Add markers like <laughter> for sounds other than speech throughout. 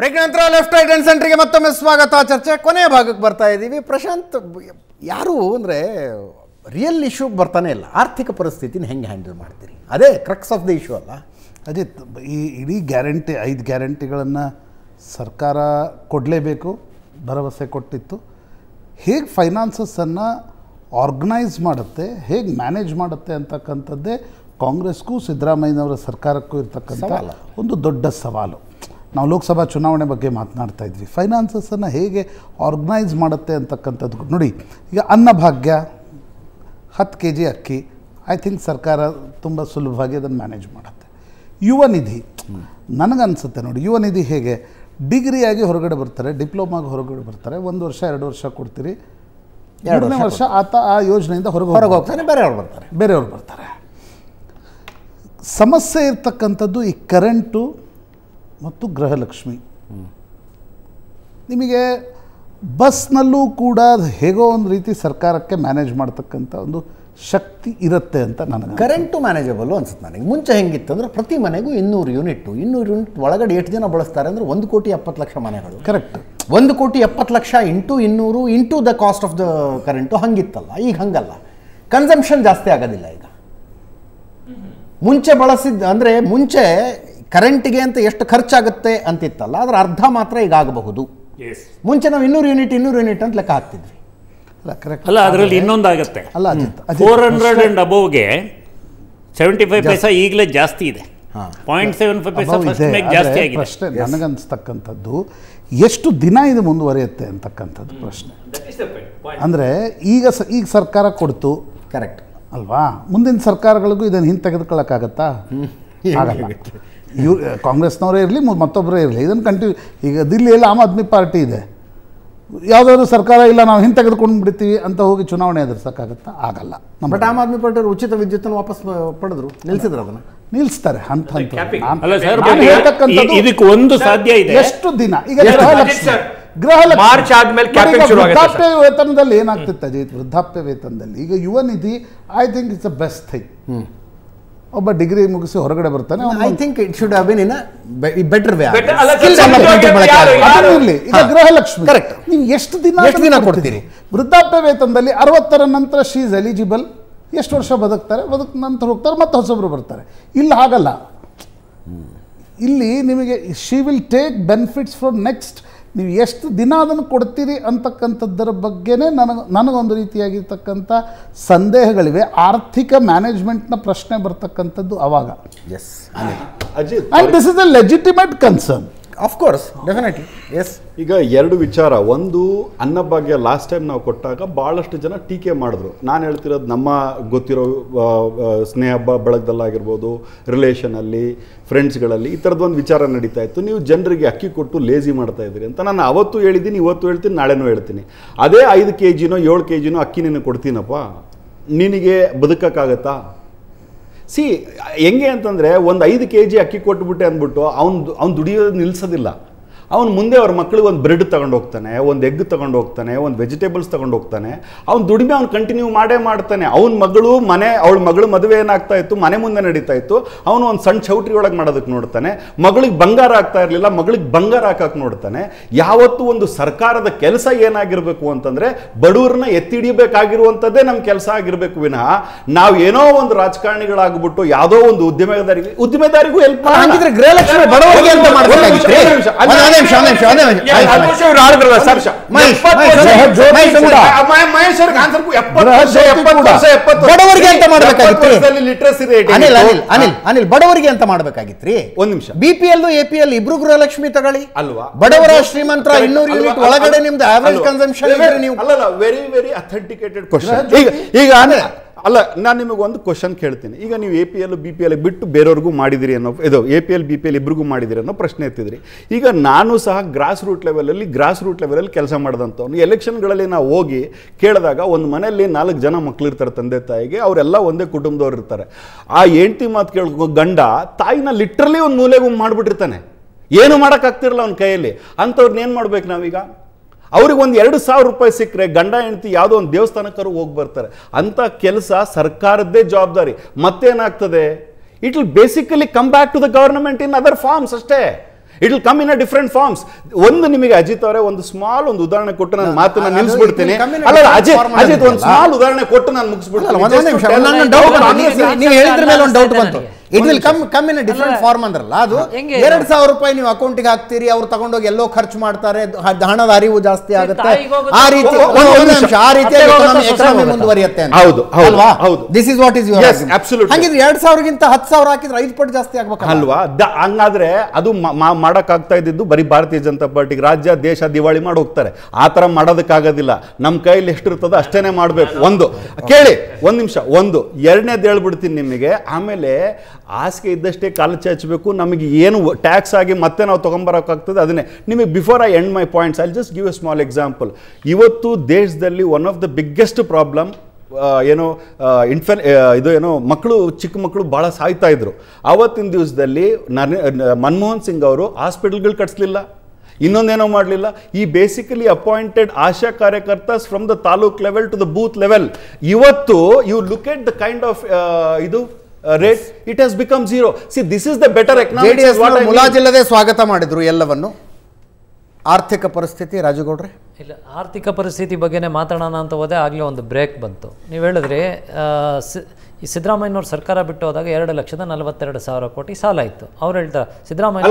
Break ನಂತರ left right and ಸೆಂಟ್ರಿಗೆ ಮತ್ತೊಮ್ಮೆ ಸ್ವಾಗತ. ಚರ್ಚೆ ಕೊನೆಯ ಭಾಗಕ್ಕೆ ಬರ್ತಾ ಇದ್ದೀವಿ. ಪ್ರಶಾಂತ್ ಯಾರು ಅಂದರೆ ರಿಯಲ್ ಇಶ್ಯೂಗೆ ಬರ್ತಾನೆ ಇಲ್ಲ. ಆರ್ಥಿಕ ಪರಿಸ್ಥಿತಿನ ಹೆಂಗೆ ಹ್ಯಾಂಡಲ್ ಮಾಡ್ತೀರಿ? ಅದೇ ಕ್ರಕ್ಸ್ ಆಫ್ ದ ಇಶ್ಯೂ ಅಲ್ಲ. ಅಜಿತ್ ಈ ಇಡೀ ಗ್ಯಾರಂಟಿ ಐದು ಗ್ಯಾರಂಟಿಗಳನ್ನು ಸರ್ಕಾರ ಕೊಡಲೇಬೇಕು ಭರವಸೆ ಕೊಟ್ಟಿತ್ತು. ಹೇಗೆ ಫೈನಾನ್ಸಸ್ಸನ್ನು ಆರ್ಗನೈಸ್ ಮಾಡುತ್ತೆ ಹೇಗೆ ಮ್ಯಾನೇಜ್ ಮಾಡುತ್ತೆ ಅಂತಕ್ಕಂಥದ್ದೇ ಕಾಂಗ್ರೆಸ್ಗೂ ಸಿದ್ದರಾಮಯ್ಯನವರ ಸರ್ಕಾರಕ್ಕೂ ಇರ್ತಕ್ಕಂಥ. ಒಂದು ದೊಡ್ಡ ಸವಾಲು. ನಾವು ಲೋಕಸಭಾ ಚುನಾವಣೆ ಬಗ್ಗೆ ಮಾತನಾಡ್ತಾ ಇದ್ವಿ. ಫೈನಾನ್ಸಸ್ಸನ್ನು ಹೇಗೆ ಆರ್ಗನೈಸ್ ಮಾಡುತ್ತೆ ಅಂತಕ್ಕಂಥದ್ದು ನೋಡಿ ಈಗ ಅನ್ನಭಾಗ್ಯ ಹತ್ತು ಕೆ ಜಿ ಅಕ್ಕಿ ಐ ಥಿಂಕ್ ಸರ್ಕಾರ ತುಂಬ ಸುಲಭವಾಗಿ ಅದನ್ನು ಮ್ಯಾನೇಜ್ ಮಾಡುತ್ತೆ. ಯುವ ನಿಧಿ ನನಗನ್ಸುತ್ತೆ ನೋಡಿ ಯುವ ನಿಧಿ ಹೇಗೆ ಡಿಗ್ರಿಯಾಗಿ ಹೊರಗಡೆ ಬರ್ತಾರೆ ಡಿಪ್ಲೊಮಾಗಿ ಹೊರಗಡೆ ಬರ್ತಾರೆ ಒಂದು ವರ್ಷ ಎರಡು ವರ್ಷ ಕೊಡ್ತೀರಿ ಎರಡು ಎರಡನೇ ವರ್ಷ ಆತ ಆ ಯೋಜನೆಯಿಂದ ಹೊರಗೆ ಹೊರಗೆ ಹೋಗ್ತಾರೆ. ಬೇರೆಯವ್ರು ಬರ್ತಾರೆ. ಬೇರೆಯವ್ರು ಬರ್ತಾರೆ. ಸಮಸ್ಯೆ ಇರ್ತಕ್ಕಂಥದ್ದು ಈ ಕರೆಂಟು ಮತ್ತು ಗೃಹಲಕ್ಷ್ಮಿ. ನಿಮಗೆ ಬಸ್ನಲ್ಲೂ ಕೂಡ ಹೇಗೋ ಒಂದು ರೀತಿ ಸರ್ಕಾರಕ್ಕೆ ಮ್ಯಾನೇಜ್ ಮಾಡ್ತಕ್ಕಂಥ ಒಂದು ಶಕ್ತಿ ಇರುತ್ತೆ ಅಂತ ನನಗೆ ಕರೆಂಟು ಮ್ಯಾನೇಜಬಲ್ಲು ಅನ್ಸುತ್ತೆ ನನಗೆ. ಮುಂಚೆ ಹೆಂಗಿತ್ತು ಅಂದರೆ ಪ್ರತಿ ಮನೆಗೂ ಇನ್ನೂರು ಯೂನಿಟ್ಟು ಇನ್ನೂರು ಯೂನಿಟ್ ಒಳಗಡೆ ಎಷ್ಟು ಜನ ಬಳಸ್ತಾರೆ ಅಂದರೆ ಒಂದು ಕೋಟಿ ಎಪ್ಪತ್ತು ಲಕ್ಷ ಮನೆಗಳು. ಕರೆಕ್ಟ್ ಒಂದು ಕೋಟಿ ಎಪ್ಪತ್ತು ಲಕ್ಷ ಇಂಟು ಇನ್ನೂರು into the cost of the current ಹಂಗಿತ್ತಲ್ಲ ಈಗ ಹಂಗಲ್ಲ. ಕನ್ಸಂಪ್ಷನ್ ಜಾಸ್ತಿ ಆಗೋದಿಲ್ಲ ಈಗ. ಮುಂಚೆ ಬಳಸಿದ್ದು ಅಂದರೆ ಮುಂಚೆ ಕರೆಂಟಿಗೆ ಅಂತ ಎಷ್ಟು ಖರ್ಚಾಗುತ್ತೆ ಅಂತಿತ್ತಲ್ಲ ಅದರ ಅರ್ಧ ಮಾತ್ರ ಈಗ ಆಗಬಹುದು. ಮುಂಚೆ ನಾವು ಇನ್ನೂರು ಯೂನಿಟ್ ಇನ್ನೂರು ಯೂನಿಟ್ ಅಂತ ಲೆಕ್ಕ ಹಾಕ್ತಿದ್ವಿ. ಅಲ್ಲ ಕರೆಕ್ಟ್ ಅಲ್ಲ ಅದರಲ್ಲಿ ಇನ್ನೊಂದು ಆಗುತ್ತೆ. ಅಲ್ಲ ಫೋರ್ ಹಂಡ್ರೆಡ್ ಅಂಡ್ ಅಬೋವ್ಗೆ ಸೆವೆಂಟಿ ಫೈವ್ ಪೈಸಾ ಈಗಲೇ ಜಾಸ್ತಿ ಇದೆ. ಹಾ. ಪಾಯಿಂಟ್ ಸೆವೆನ್ ಫೈವ್ ಪೈಸಾ ಜಾಸ್ತಿ ಆಗಿದೆ. ಅಷ್ಟೇ ನನಗನ್ಸ್ತಕ್ಕಂಥದ್ದು ಎಷ್ಟು ದಿನ ಇದು ಮುಂದುವರಿಯುತ್ತೆ ಅಂತಕ್ಕಂಥದ್ದು ಪ್ರಶ್ನೆ. ಅಂದರೆ ಈಗ ಸ ಈಗ ಸರ್ಕಾರ ಕೊಡ್ತು. ಕರೆಕ್ಟ್ ಅಲ್ವಾ? ಮುಂದಿನ ಸರ್ಕಾರಗಳಿಗೂ ಇದನ್ನು ಹಿಂದೆ ತೆಗೆದುಕೊಳ್ಳೋಕ್ಕಾಗತ್ತಾ? ಆಗಲ್ಲ. <laughs> ಇವ್ ಕಾಂಗ್ರೆಸ್ನವರೇ ಇರಲಿ ಮತ್ತೊಬ್ಬರೇ ಇರಲಿ. ಇದನ್ನು ಕಂಟಿನ್ಯೂ ಈಗ ದಿಲ್ಲಿಯಲ್ಲಿ ಆಮ್ ಆದ್ಮಿ ಪಾರ್ಟಿ ಇದೆ. ಯಾವುದಾದ್ರು ಸರ್ಕಾರ ಇಲ್ಲ ನಾವು ಹಿಂದೆ ತೆಗೆದುಕೊಂಡು ಬಿಡ್ತೀವಿ ಅಂತ ಹೋಗಿ ಚುನಾವಣೆ ಎದುರಿಸೋಕ್ಕಾಗುತ್ತಾ? ಆಗಲ್ಲ. ನಮ್ಮ ಬಟ್ ಆಮ್ ಆದ್ಮಿ ಪಾರ್ಟಿಯವರು ಉಚಿತ ವಿದ್ಯುತ್ತನ್ನು ವಾಪಸ್ ಪಡೆದ್ರು. ನಿಲ್ಲಿಸಿದ್ರು ಅದನ್ನು. ನಿಲ್ಲಿಸ್ತಾರೆ ಹಂತ ಹಂತ ಇದಕ್ಕೆ ಒಂದು ಸಾಧ್ಯ ಇದೆ. ಎಷ್ಟು ದಿನ? ಈಗ ವೃದ್ಧಾಪ್ಯ ವೇತನದಲ್ಲಿ ಏನಾಗ್ತಿತ್ತು ಅಜಿತ್? ವೃದ್ಧಾಪ್ಯ ವೇತನದಲ್ಲಿ. ಈಗ Yuva Nidhi I think it's a best thing ಒಬ್ಬ ಡಿಗ್ರಿ ಮುಗಿಸಿ ಹೊರಗಡೆ ಬರ್ತಾನೆ I think it should have been in better way ಇರ್ಲಿ. ಈಗ. ಗೃಹಲಕ್ಷ್ಮಿ. ಕರೆಕ್ಟ್ ನೀವು ಎಷ್ಟು ದಿನ ಎಷ್ಟು ದಿನ ಕೊಡ್ತೀರಿ? ವೃದ್ಧಾಪ್ಯ ವೇತನದಲ್ಲಿ ಅರವತ್ತರ ನಂತರ ಶಿ ಇಸ್ ಎಲಿಜಿಬಲ್ ಎಷ್ಟು ವರ್ಷ ಬದುಕ್ತಾರೆ? ಬದುಕ ನಂತರ ಹೋಗ್ತಾರೆ ಮತ್ತೆ ಹೊಸಬ್ರು ಬರ್ತಾರೆ. ಇಲ್ಲಿ ಹಾಗಲ್ಲ. ಇಲ್ಲಿ ನಿಮಗೆ she will take benefits from next ನೀವು ಎಷ್ಟು ದಿನ ಅದನ್ನು ಕೊಡ್ತೀರಿ ಅಂತಕ್ಕಂಥದ್ದರ ಬಗ್ಗೆನೇ ನನಗೆ ನನಗೊಂದು ರೀತಿಯಾಗಿರ್ತಕ್ಕಂಥ ಸಂದೇಹಗಳಿವೆ. ಆರ್ಥಿಕ ಮ್ಯಾನೇಜ್ಮೆಂಟ್ನ ಪ್ರಶ್ನೆ ಬರ್ತಕ್ಕಂಥದ್ದು ಅವಾಗ. Yes and this is a legitimate concern Of definitely yes. ಈಗ ಎರಡು ವಿಚಾರ. ಒಂದು, ಅನ್ನಭಾಗ್ಯ ಲಾಸ್ಟ್ ಟೈಮ್ ನಾವು ಕೊಟ್ಟಾಗ ಭಾಳಷ್ಟು ಜನ ಟೀಕೆ ಮಾಡಿದ್ರು. ನಾನು ಹೇಳ್ತಿರೋದು ನಮ್ಮ ಗೊತ್ತಿರೋ ಸ್ನೇಹ ಬಳಗದಲ್ಲಾಗಿರ್ಬೋದು ರಿಲೇಷನಲ್ಲಿ ಫ್ರೆಂಡ್ಸ್ಗಳಲ್ಲಿ ಈ ಥರದ್ದೊಂದು ವಿಚಾರ ನಡೀತಾ ಇತ್ತು. ನೀವು ಜನರಿಗೆ ಅಕ್ಕಿ ಕೊಟ್ಟು ಲೇಜಿ ಮಾಡ್ತಾ ಇದ್ದೀರಿ ಅಂತ ನಾನು ಅವತ್ತು ಹೇಳಿದ್ದೀನಿ, ಇವತ್ತು ಹೇಳ್ತೀನಿ, ನಾಳೆನೂ ಹೇಳ್ತೀನಿ. ಅದೇ ಐದು ಕೆ ಜಿನೋ ಏಳು ಕೆ ಜಿನೋ ಅಕ್ಕಿ ನೀನು ಕೊಡ್ತೀನಪ್ಪ. ನಿನಗೆ ಬದುಕಕ್ಕಾಗತ್ತಾ? ಸಿ ಹೆಂಗೆ ಅಂತಂದರೆ ಒಂದು ಐದು ಕೆ ಜಿ ಅಕ್ಕಿ ಕೊಟ್ಬಿಟ್ಟೆ ಅಂದ್ಬಿಟ್ಟು ಅವ್ನು ಅವ್ನು ದುಡಿಯೋದು ನಿಲ್ಲಿಸೋದಿಲ್ಲ ಅವ್ನು ಮುಂದೆ ಅವ್ರ ಮಕ್ಕಳಿಗೆ ಒಂದು ಬ್ರೆಡ್ ತಗೊಂಡು ಹೋಗ್ತಾನೆ ಒಂದು ಎಗ್ ತಗೊಂಡು ಹೋಗ್ತಾನೆ ಒಂದು ವೆಜಿಟೇಬಲ್ಸ್ ತಗೊಂಡು ಹೋಗ್ತಾನೆ. ಅವ್ನು ದುಡಿಮೆ ಅವ್ನು ಕಂಟಿನ್ಯೂ ಮಾಡೇ ಮಾಡ್ತಾನೆ. ಅವ್ನ ಮಗಳು ಮನೆ ಅವಳ ಮಗಳು ಮದುವೆ ಏನಾಗ್ತಾ ಇತ್ತು ಮನೆ ಮುಂದೆ ನಡೀತಾ ಇತ್ತು ಅವನು ಒಂದು ಸಣ್ಣ ಚೌಟ್ರಿ ಒಳಗೆ ಮಾಡೋದಕ್ಕೆ ನೋಡ್ತಾನೆ. ಮಗಳಿಗೆ ಬಂಗಾರ ಆಗ್ತಾ ಇರಲಿಲ್ಲ ಮಗಳಿಗೆ ಬಂಗಾರ ಹಾಕಕ್ಕೆ ನೋಡ್ತಾನೆ. ಯಾವತ್ತು ಒಂದು ಸರ್ಕಾರದ ಕೆಲಸ ಏನಾಗಿರಬೇಕು ಅಂತಂದ್ರೆ ಬಡವ್ರನ್ನ ಎತ್ತಿ ಹಿಡಿಬೇಕಾಗಿರುವಂಥದ್ದೇ ನಮ್ಮ ಕೆಲಸ ಆಗಿರಬೇಕು ವಿನಃ ನಾವು ಏನೋ ಒಂದು ರಾಜಕಾರಣಿಗಳಾಗ್ಬಿಟ್ಟು ಯಾವುದೋ ಒಂದು ಉದ್ಯಮೆದಾರಿಗೆ ಉದ್ಯಮೆದಾರಿಗೂ ಹೆಲ್ಪ್ ಬಡವರಿಗೆ ಅಂತ ನಿಮಿಷ, ಒಂದು ನಿಮಿಷ. ಒಂದೇ ನಿಮಿಷ ಮಹೇಶ್, ಅವ್ರಿಗೆ ಆನ್ಸರ್. ಬಡವರಿಗೆ ಅಂತ ಮಾಡ್ಬೇಕಾಗಿತ್ತು. ಲಿಟ್ರಸಿ ರೇಟ್ ಅನಿಲ್ ಅನಿಲ್ ಅನಿಲ್ ಅನಿಲ್ ಬಡವರಿಗೆ ಅಂತ ಮಾಡ್ಬೇಕಾಗಿತ್ರಿ ಒಂದ್ ನಿಮಿಷ. B P L A P L ಇಬ್ರು ಗೃಹಲಕ್ಷ್ಮಿ ತಗೊಳ್ಳಿ ಅಲ್ವಾ ಬಡವರ ಶ್ರೀಮಂತರ. ಇನ್ನೂರು? ಯೂನಿಟ್ ಒಳಗಡೆ? ನಿಮ್ದು ಆವರೇಜ್? ಕನ್ಸಂಪ್ಷನ್ ನೀವು ಅಲ್ಲಲ್ಲ ವೆರಿ ವೆರಿ ಅಥೆಂಟಿಕೇಟೆಡ್ ಕ್ವಶನ್ ಈಗ ಈಗ ಅನಿಲ್, ಅಲ್ಲ, ನಾನು ನಿಮಗೆ ಒಂದು ಕ್ವಶನ್ ಕೇಳ್ತೀನಿ. ಈಗ ನೀವು A P L B P L ಬಿಟ್ಟು ಬೇರೆಯವ್ರಿಗೂ ಮಾಡಿದಿರಿ ಅನ್ನೋ, ಇದು A P L B P L ಇಬ್ಬರಿಗೂ ಮಾಡಿದಿರಿ ಅನ್ನೋ ಪ್ರಶ್ನೆ ಎತ್ತಿದ್ರಿ. ಈಗ ನಾನು ಸಹ ಗ್ರಾಸ್ ರೂಟ್ ಲೆವೆಲಲ್ಲಿ ಗ್ರಾಸ್ ರೂಟ್ ಲೆವೆಲಲ್ಲಿ ಕೆಲಸ ಮಾಡಿದಂಥವ್ನು. ಎಲೆಕ್ಷನ್ಗಳಲ್ಲಿ ನಾವು ಹೋಗಿ ಕೇಳಿದಾಗ ಒಂದು ಮನೆಯಲ್ಲಿ ನಾಲ್ಕು ಜನ ಮಕ್ಳಿರ್ತಾರೆ ತಂದೆ ತಾಯಿಗೆ, ಅವರೆಲ್ಲ ಒಂದೇ ಕುಟುಂಬದವ್ರು ಇರ್ತಾರೆ. ಆ ಹೆಂಡ್ತಿ ಮಾತು ಕೇಳ್ಕೊ ಗಂಡ ತಾಯಿನ ಲಿಟ್ರಲಿ ಒಂದು ಮೂಲೆಗೆ ಮಾಡಿಬಿಟ್ಟಿರ್ತಾನೆ. ಏನು ಮಾಡೋಕ್ಕಾಗ್ತಿರಲ್ಲ ಅವ್ನ ಕೈಯಲ್ಲಿ. ಅಂಥವ್ರನ್ನ ಏನು ಮಾಡ್ಬೇಕು ನಾವೀಗ? ಅವ್ರಿಗೆ ಒಂದು ಎರಡು ಸಾವಿರ ರೂಪಾಯಿ ಸಿಕ್ಕರೆ ಗಂಡ ಹೆಂಡತಿ ಯಾವುದೋ ಒಂದು ದೇವಸ್ಥಾನಕ್ಕರು ಹೋಗಿ ಬರ್ತಾರೆ. ಅಂಥ ಕೆಲಸ ಸರ್ಕಾರದ್ದೇ ಜವಾಬ್ದಾರಿ. ಮತ್ತೇನಾಗ್ತದೆ? It will basically come back to the government in other forms ಅಷ್ಟೇ. It will come in a different forms ಒಂದು ನಿಮಗೆ ಅಜಿತ್ ಅವರೇ ಒಂದು ಸ್ಮಾಲ್ ಒಂದು ಉದಾಹರಣೆ ಕೊಟ್ಟು ನಾನು ಮಾತನ್ನ ನಿಲ್ಲಿಸ್ಬಿಡ್ತೀನಿ ಅಲ್ಲ ಅಜಿತ್ ಅಜಿತ್ ಒಂದು ಸ್ಮಾಲ್ ಉದಾಹರಣೆ ಕೊಟ್ಟು ನಾನು ಮುಗಿಸ್ಬಿಡ್ತೀನಿ. ನೀವು ನಾನು- ಹೇಳಿದ್ರ ಮೇಲೆ ಒಂದು ಡೌಟ್ ಬಂತು. It will come come in different form ಅಂದ್ರಲ್ಲ ಅದು? ಎರಡ್ ಸಾವಿರ ರೂಪಾಯಿ ನೀವು ಅಕೌಂಟಿಗೆ ಹಾಕ್ತೀರಿ ಅವ್ರು ತಗೊಂಡೋಗಿ ಎಲ್ಲೋ ಖರ್ಚು ಮಾಡ್ತಾರೆ ಹಣದ ಅರಿವು ಜಾಸ್ತಿ ಆಗುತ್ತೆ. ಆ ರೀತಿ ಆ ರೀತಿ ಹತ್ತೆಗೆ ಹೋಗುತ್ತೆ, ಎಕಾನಮಿ ಸೊಸೆ ಮುಂದುವರಿಯುತ್ತೆ ಅಂತ. ಹೌದು, ಹೌದು, ಅಲ್ವಾ? ಹೌದು. This is what is your. ಹಂಗಿದ್ರೆ ಎರಡ್ ಸಾವಿರಗಿಂತ ಹತ್ತು ಸಾವಿರ ಹಾಕಿದ್ರೆ ಐದು ಪಟ್ಟು ಜಾಸ್ತಿ ಆಗ್ಬೇಕು ಅಲ್ವಾ? ಹಂಗಾದ್ರೆ ಅದು ಮಾಡಕ್ಕಾಗ್ತಾ ಇದ್ದಿದ್ದು ಬರೀ ಭಾರತೀಯ ಜನತಾ ಪಾರ್ಟಿಗೆ ರಾಜ್ಯ ದೇಶ ದಿವಾಳಿ ಮಾಡಿ ಹೋಗ್ತಾರೆ. ಆ ತರ ಮಾಡೋದಕ್ಕಾಗೋದಿಲ್ಲ. ನಮ್ಮ ಕೈಲಿ ಎಷ್ಟಿರ್ತದೋ ಅಷ್ಟೇನೆ ಮಾಡಬೇಕು. ಒಂದು ಕೇಳಿ ಒಂದು ನಿಮಿಷ ಒಂದು ಎರಡನೇದು ಹೇಳ್ಬಿಡ್ತೀನಿ ನಿಮಗೆ. ಆಮೇಲೆ ಹಾಸಿಗೆ ಇದ್ದಷ್ಟೇ ಕಾಲು ಚಾಚಬೇಕು, ನಮಗೆ ಏನು ಟ್ಯಾಕ್ಸ್ ಆಗಿ ಮತ್ತೆ ನಾವು ತೊಗೊಂಬರೋಕ್ಕಾಗ್ತದೆ ಅದನ್ನೇ. ನಿಮಗೆ before I end my points I just give a small example ಇವತ್ತು ದೇಶದಲ್ಲಿ one of the biggest problem ಏನೋ ಇನ್ಫೆನ್ ಇದು ಏನೋ, ಮಕ್ಕಳು, ಚಿಕ್ಕ ಮಕ್ಕಳು ಭಾಳ ಸಾಯ್ತಾ ಇದ್ರು. ಆವತ್ತಿನ ದಿವಸದಲ್ಲಿ ನರ್, ನ- ಮನಮೋಹನ್ ಸಿಂಗ್ ಅವರು ಹಾಸ್ಪಿಟಲ್ಗಳು ಕಟ್ಸ್ಲಿಲ್ಲ. ಇನ್ನೊಂದೇನೋ ಮಾಡಲಿಲ್ಲ. ಈ basically appointed Asha ಕಾರ್ಯಕರ್ತಸ್ from the taluk level to the booth level ಇವತ್ತು you look at the kind of ಇದು rate it has become zero see this is the better economics ಮುಲಾಜಿಲ್ಲದೆ ಸ್ವಾಗತ ಮಾಡಿದ್ರು ಎಲ್ಲವನ್ನು. ಆರ್ಥಿಕ ಪರಿಸ್ಥಿತಿ ರಾಜುಗೌಡ್ರೆ? ಇಲ್ಲ ಆರ್ಥಿಕ ಪರಿಸ್ಥಿತಿ ಬಗ್ಗೆನೇ ಮಾತಾಡೋಣ ಅಂತ ಹೋದೆ ಆಗಲೇ ಒಂದು ಬ್ರೇಕ್ ಬಂತು. ನೀವು ಹೇಳಿದ್ರಿ ಸಿ- ಈ ಸಿದ್ದರಾಮಯ್ಯನವ್ರ ಸರ್ಕಾರ ಬಿಟ್ಟು ಹೋದಾಗ ಎರಡು ಲಕ್ಷದ ನಲವತ್ತೆರಡು ಸಾವಿರ ಕೋಟಿ ಸಾಲ ಇತ್ತು. ಅವ್ರು ಹೇಳ್ತಾರೆ ಸಿದ್ದರಾಮಯ್ಯ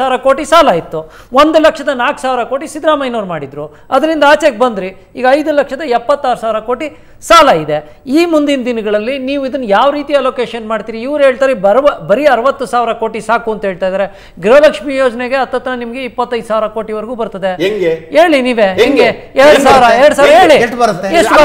ಸಾವಿರ ಕೋಟಿ ಸಾಲ ಇತ್ತು. ಒಂದು ಲಕ್ಷದ ನಾಲ್ಕು ಸಾವಿರ ಕೋಟಿ ಸಿದ್ದರಾಮಯ್ಯನವ್ರು ಮಾಡಿದ್ರು. ಅದರಿಂದ ಆಚೆಗೆ ಬಂದ್ರಿ. ಈಗ ಐದು ಲಕ್ಷದ ಎಪ್ಪತ್ತಾರು ಸಾವಿರ ಕೋಟಿ ಸಾಲ ಇದೆ. ಈ ಮುಂದಿನ ದಿನಗಳಲ್ಲಿ ನೀವು ಇದನ್ನ ಯಾವ ರೀತಿ ಅಲೋಕೇಶನ್ ಮಾಡ್ತೀರಿ? ಇವ್ರು ಹೇಳ್ತಾರೆ ಬರುವ ಬರೀ ಅರವತ್ತು ಸಾವಿರ ಕೋಟಿ ಸಾಕು ಅಂತ ಹೇಳ್ತಾ ಇದ್ದಾರೆ. ಗೃಹಲಕ್ಷ್ಮಿ ಯೋಜನೆಗೆ ಹತ್ತತ್ರ ನಿಮಗೆ ಇಪ್ಪತ್ತೈದು ಸಾವಿರ ಕೋಟಿವರೆಗೂ ಬರ್ತದೆ. ಹೆಂಗೆ? ಹೇಳಿ ನೀವೇ. ಹೆಂಗೆ? ಎರಡ್ ಸಾವಿರ? ಎರಡ್ ಸಾವಿರ? ಹೇಳಿ. ಎಷ್ಟು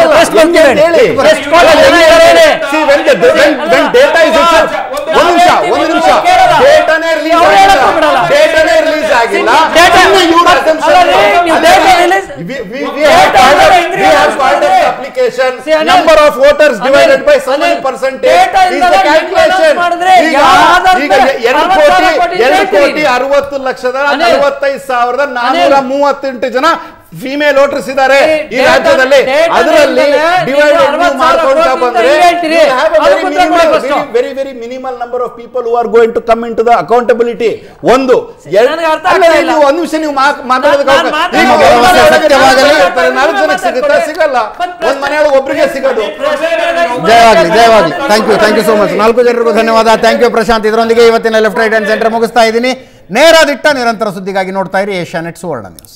application, See, voters number of voters divided by calculation Anil, many percentage is the calculation. ಈಗ ಎರಡು ಕೋಟಿ ಕೋಟಿ ಎರಡು ಹೇಳ್ತೀರಿ ಕೋಟಿ ಅರವತ್ತು ಲಕ್ಷದ ಅನಿಲ್. ನಲವತ್ತೈದು ಸಾವಿರದ ನಾನೂರ. ಮೂವತ್ತೆಂಟು ಜನ ಫಿಮೇಲ್ ವೋಟರ್ಸ್ ಇದ್ದಾರೆ ಈ ರಾಜ್ಯದಲ್ಲಿ. ಅದರಲ್ಲಿ ಮಾಡ್ಕೊಂತ ಬಂದ್ರೆ very very minimal number of people who are going to come in to the accountability ಒಂದು. ನೀವು ಒಂದ್ ನಿಮಿಷ ನೀವು ಮಾತ್- ಮಾತಾಡೋದಕ್ಕೆ ನಾಲ್ಕು ಜನಕ್ಕೆ ಸಿಗುತ್ತಾ ಸಿಗಲ್ಲ. ಒಂದ್ ಮನೆಯೊಳಗೆ ಒಬ್ರಿಗೆ ಸಿಗೋದು. ಜಯವಾಗಲಿ ಜಯವಾಗಲಿ. Thank you thank you so much ನಾಲ್ಕು ಜನರಿಗೂ ಧನ್ಯವಾದ. Thank you Prashant. ಇದರೊಂದಿಗೆ ಇವತ್ತಿನ ಲೆಫ್ಟ್ ರೈಟ್ ಹ್ಯಾಂಡ್ ಸೆಂಟರ್ ಮುಗಿಸ್ತಾ ಇದ್ದೀನಿ. ನೇರ ದಿಟ್ಟ ನಿರಂತರ ಸುದ್ದಿಗಾಗಿ ನೋಡ್ತಾ ಇರಿ Asianet Suvarna news.